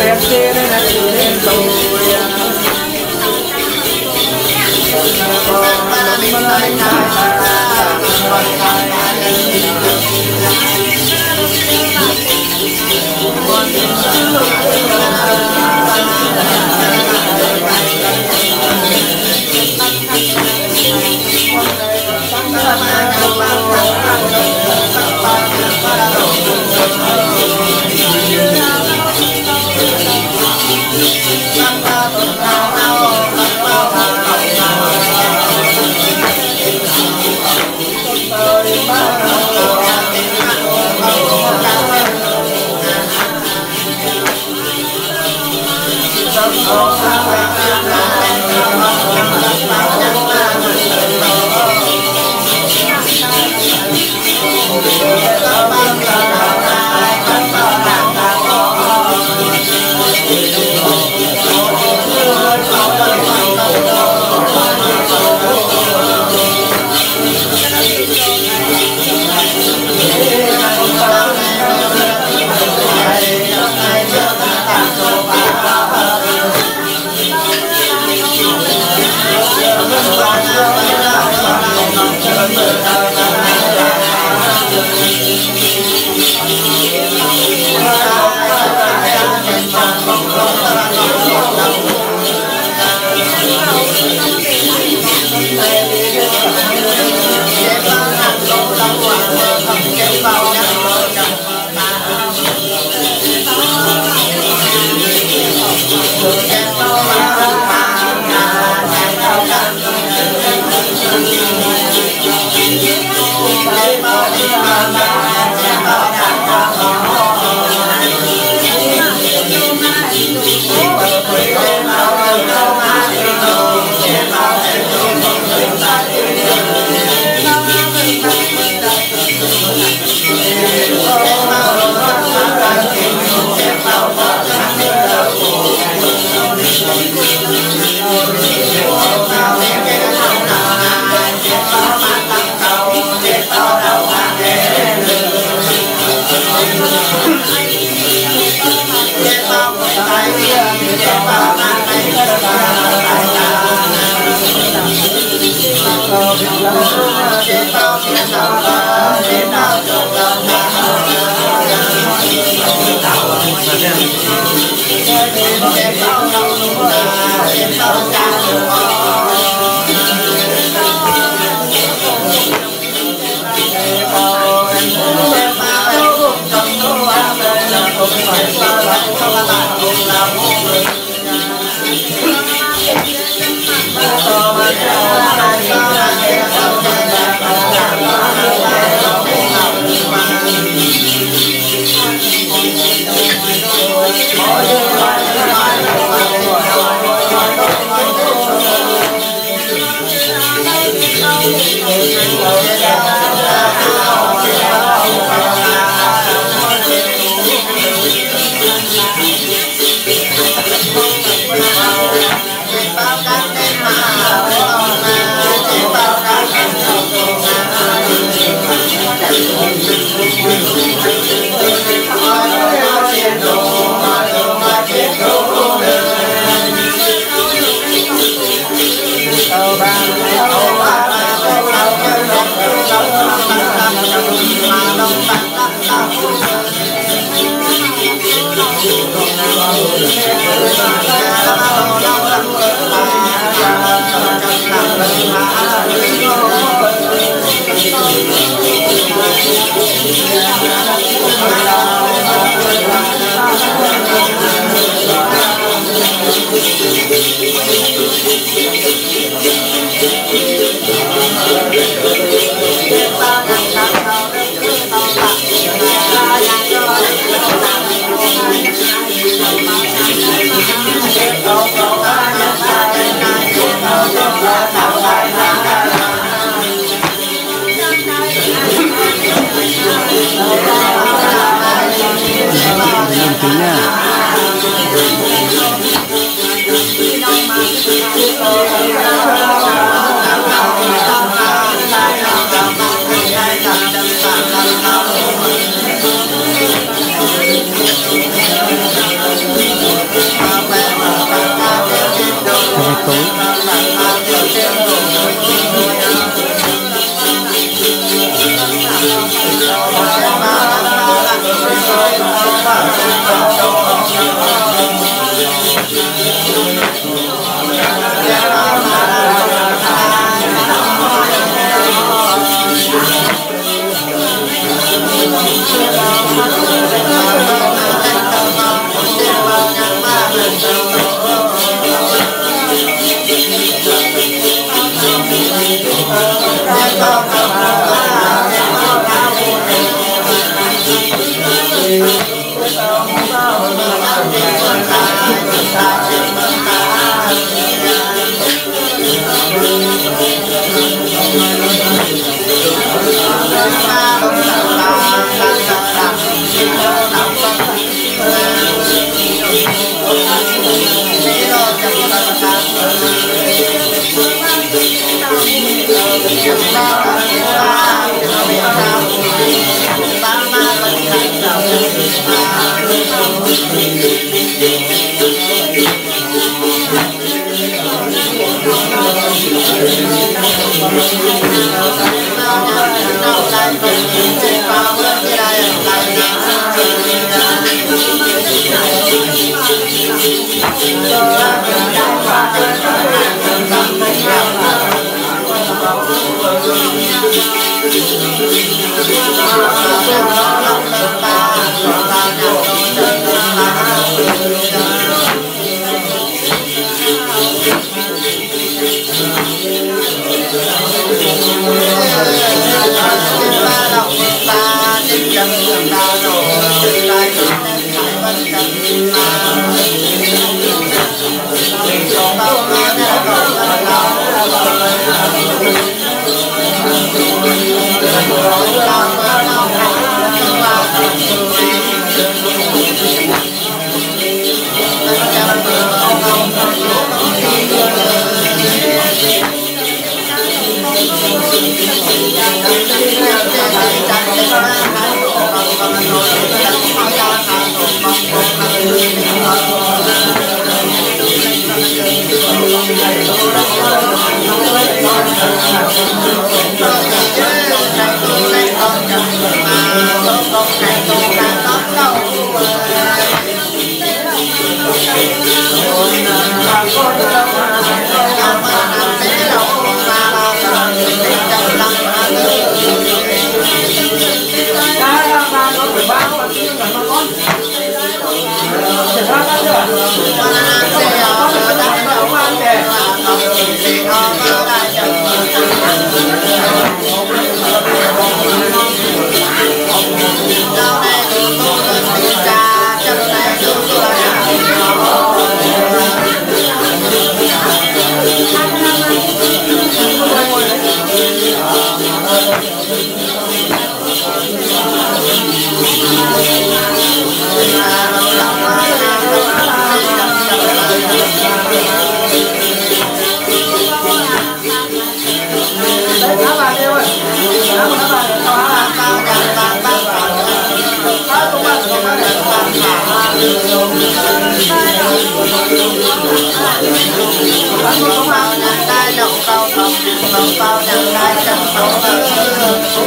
I'm a shooting soldier. Lên with me.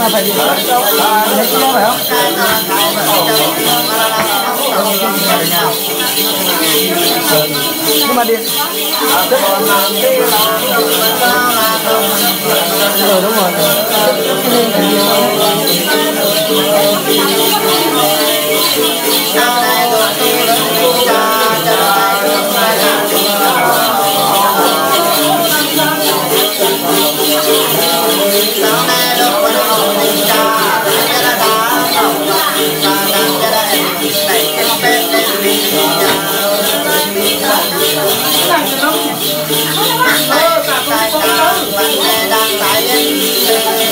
mà phải lấy cái phải không? nhưng mà điện rồi đúng rồi Hãy subscribe cho kênh Ghiền Mì Gõ Để không bỏ lỡ những video hấp dẫn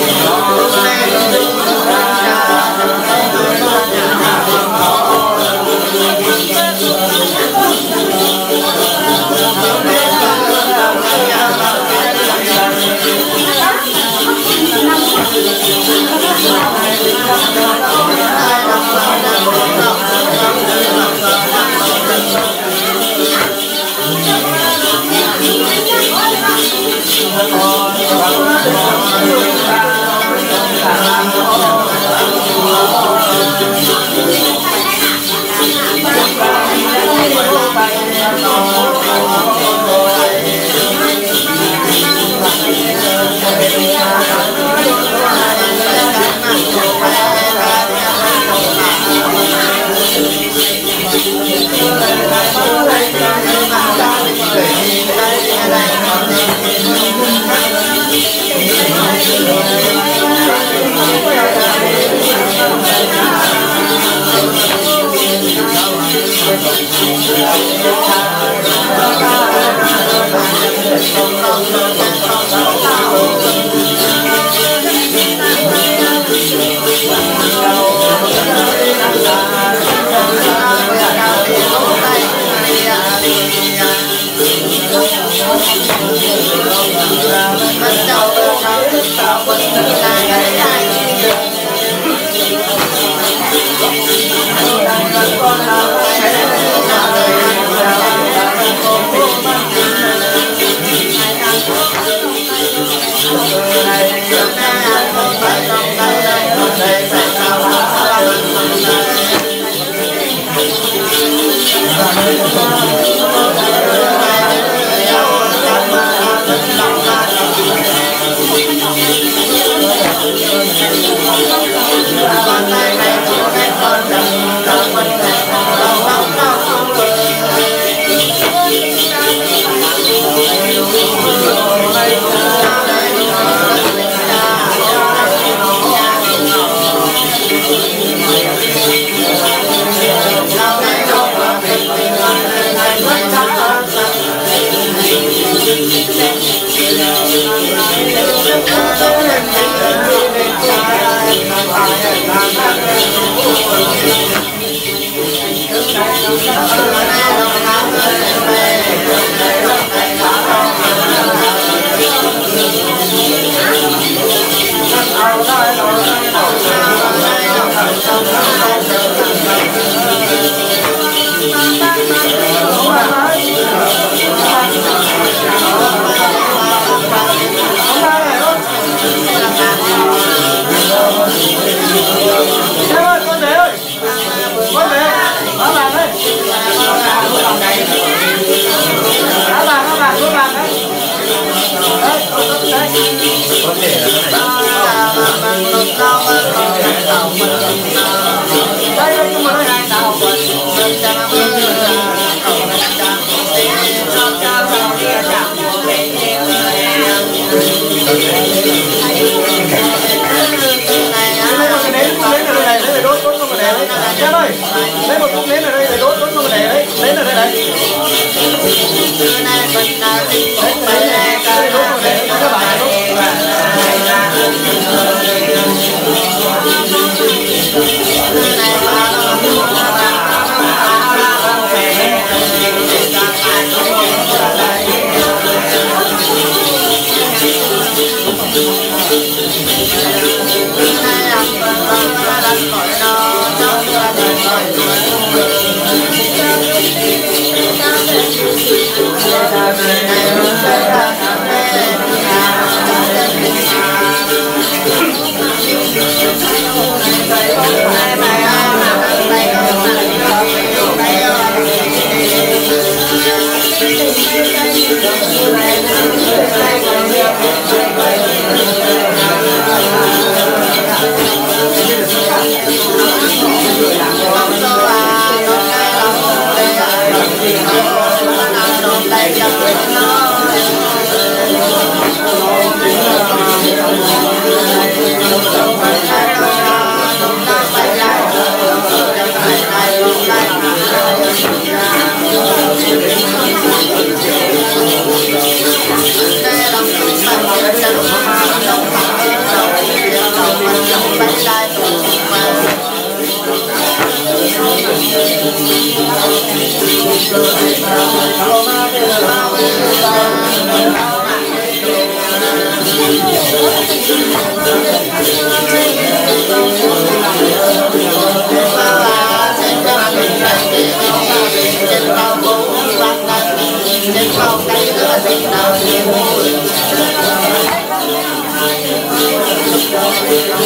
Oh, Bình. Hãy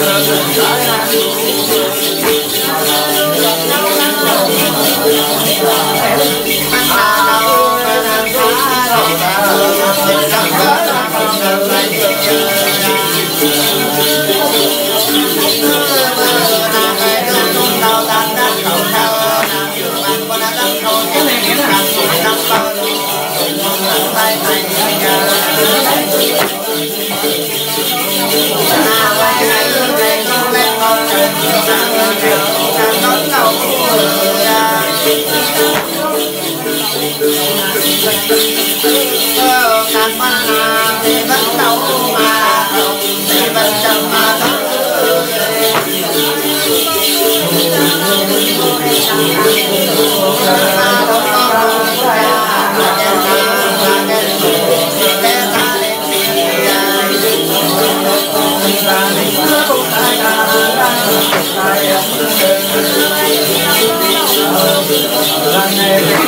Hãy subscribe Yeah. Kênh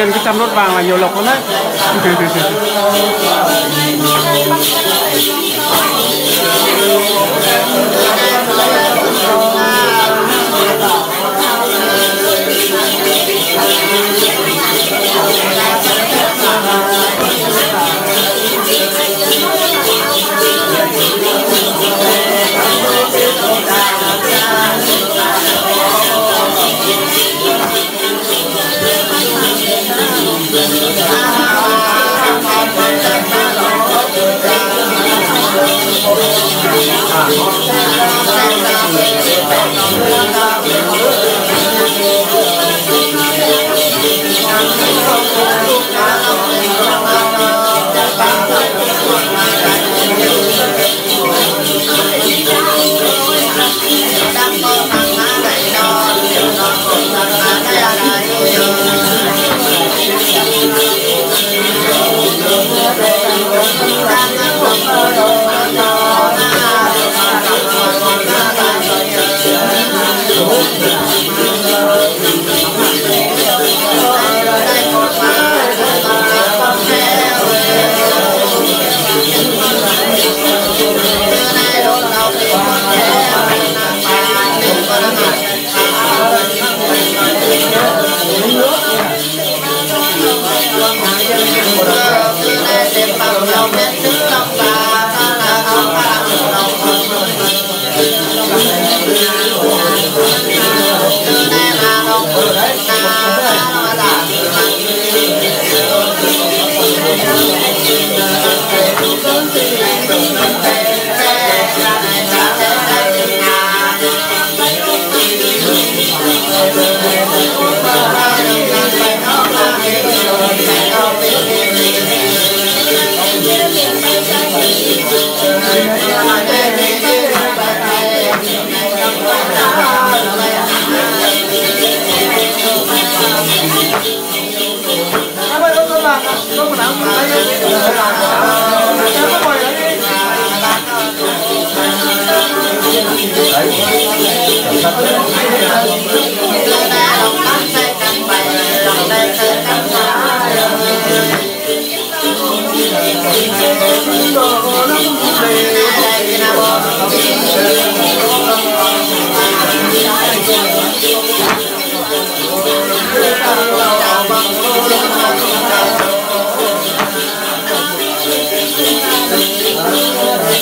viên cái trăm nốt vàng là nhiều lộc lắm đấy.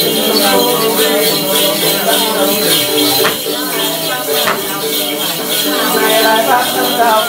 Hãy subscribe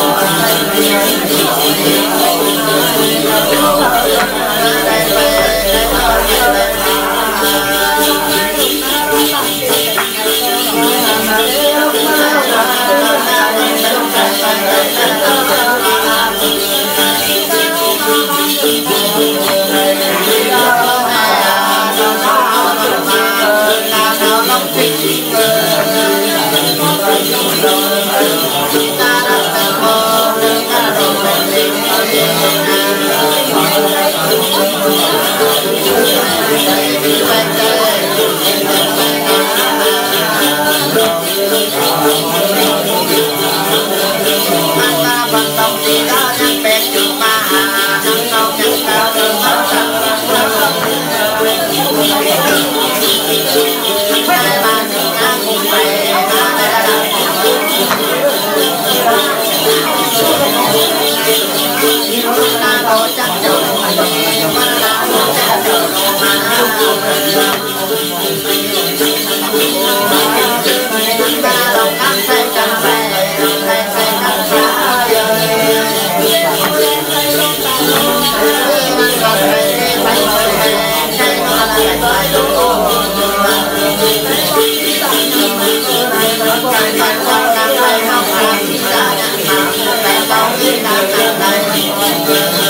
Ghiền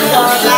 Lord.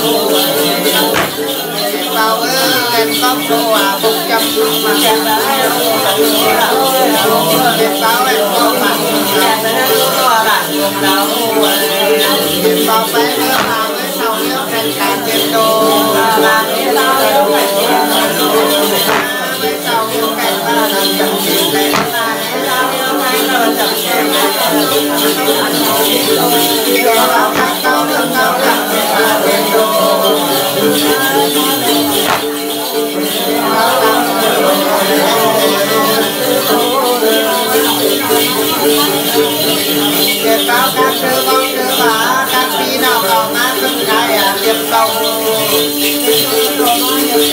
em tóc đô à một trăm mà em đã em tao em có mặt em bao bé nữa mà với sau nhớ em cả trên đô là em tao em phải với sau nhớ em ba là chậm chìm lên Hãy subscribe cho kênh Ghiền Mì Gõ Để không bỏ lỡ những video hấp dẫn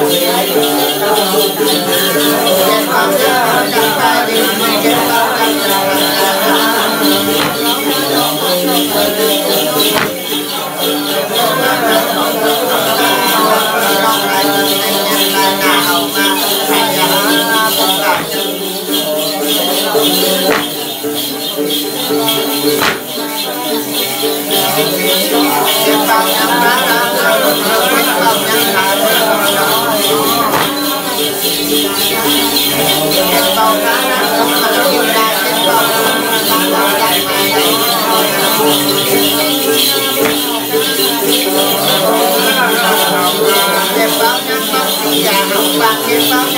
Thank you.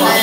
Này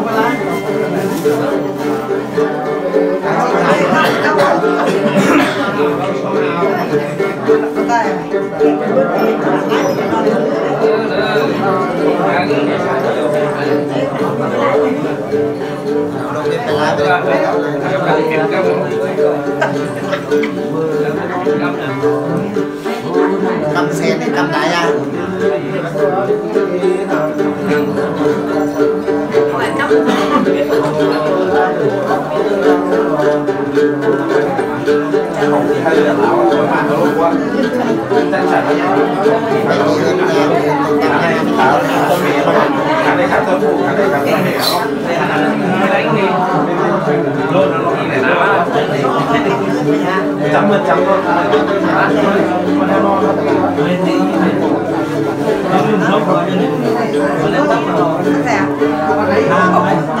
cầm xe thì cầm đại à? Chấm một này còn hộp với lửa sen thì nó nọ bên là là mẹ nhưng mà là phải mẹ mà